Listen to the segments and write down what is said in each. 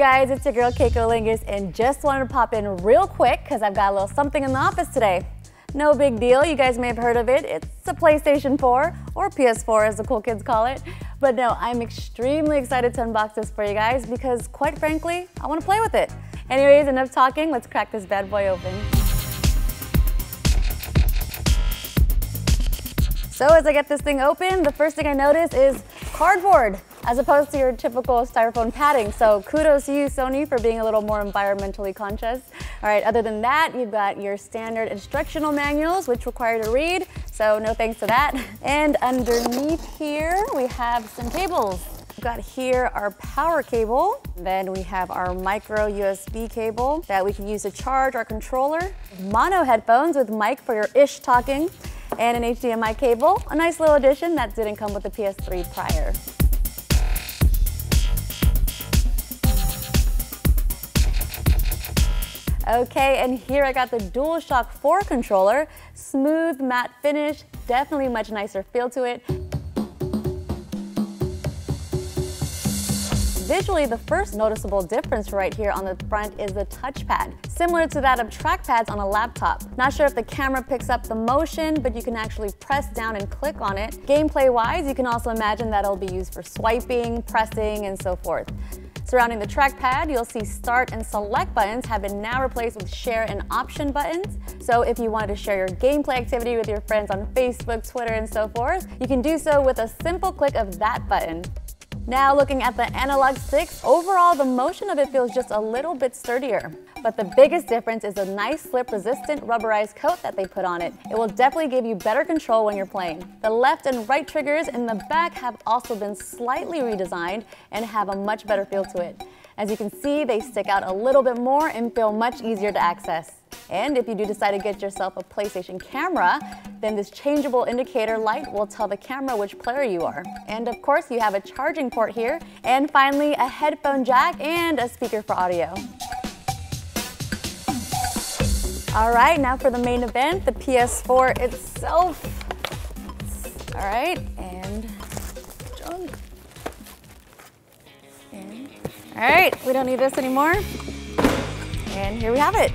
guys, it's your girl Keiko Alingas and just wanted to pop in real quick because I've got a little something in the office today. No big deal, you guys may have heard of it. It's a PlayStation 4, or PS4 as the cool kids call it. But no, I'm extremely excited to unbox this for you guys because quite frankly, I want to play with it. Anyways, enough talking, let's crack this bad boy open. So as I get this thing open, the first thing I notice is cardboard as opposed to your typical styrofoam padding. So kudos to you, Sony, for being a little more environmentally conscious. All right, other than that, you've got your standard instructional manuals, which require to read. So no thanks to that. And underneath here, we have some cables. We've got here our power cable. Then we have our micro USB cable that we can use to charge our controller. Mono headphones with mic for your ish talking and an HDMI cable. A nice little addition that didn't come with the PS3 prior. Okay, and here I got the DualShock 4 controller. Smooth matte finish, definitely much nicer feel to it. Visually, the first noticeable difference right here on the front is the touchpad, similar to that of trackpads on a laptop. Not sure if the camera picks up the motion, but you can actually press down and click on it. Gameplay-wise, you can also imagine that it'll be used for swiping, pressing, and so forth. Surrounding the trackpad, you'll see start and select buttons have been now replaced with share and option buttons. So if you wanted to share your gameplay activity with your friends on Facebook, Twitter, and so forth, you can do so with a simple click of that button. Now looking at the analog sticks, overall the motion of it feels just a little bit sturdier. But the biggest difference is a nice slip resistant rubberized coat that they put on it. It will definitely give you better control when you're playing. The left and right triggers in the back have also been slightly redesigned and have a much better feel to it. As you can see, they stick out a little bit more and feel much easier to access. And if you do decide to get yourself a PlayStation camera, then this changeable indicator light will tell the camera which player you are. And of course, you have a charging port here. And finally, a headphone jack and a speaker for audio. All right, now for the main event, the PS4 itself. All right, and junk. And, all right, we don't need this anymore. And here we have it.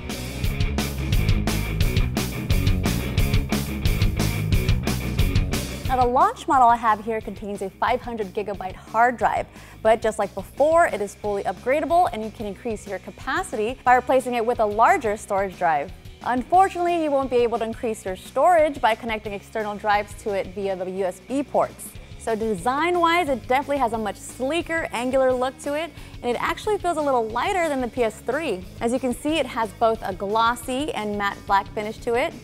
Now the launch model I have here contains a 500 gigabyte hard drive, but just like before, it is fully upgradable and you can increase your capacity by replacing it with a larger storage drive. Unfortunately, you won't be able to increase your storage by connecting external drives to it via the USB ports. So design-wise, it definitely has a much sleeker, angular look to it, and it actually feels a little lighter than the PS3. As you can see, it has both a glossy and matte black finish to it,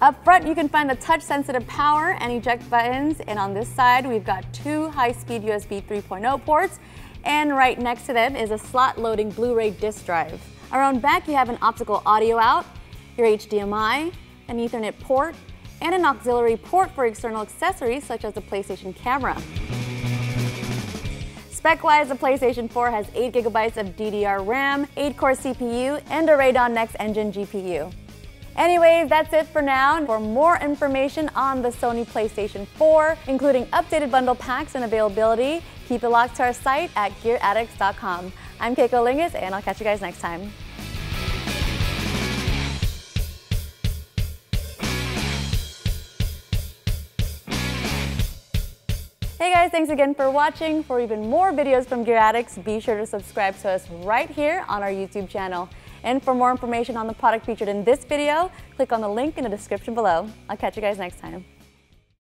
up front, you can find the touch-sensitive power and eject buttons, and on this side, we've got two high-speed USB 3.0 ports, and right next to them is a slot-loading Blu-ray disc drive. Around back, you have an optical audio out, your HDMI, an Ethernet port, and an auxiliary port for external accessories such as the PlayStation camera. Spec-wise, the PlayStation 4 has 8GB of DDR RAM, 8-core CPU, and a Radeon Next Engine GPU. Anyways, that's it for now. For more information on the Sony PlayStation 4, including updated bundle packs and availability, keep it locked to our site at gearaddix.com. I'm Keiko Alingas, and I'll catch you guys next time. Hey guys, thanks again for watching. For even more videos from Gear Addix, be sure to subscribe to us right here on our YouTube channel. And for more information on the product featured in this video, click on the link in the description below. I'll catch you guys next time.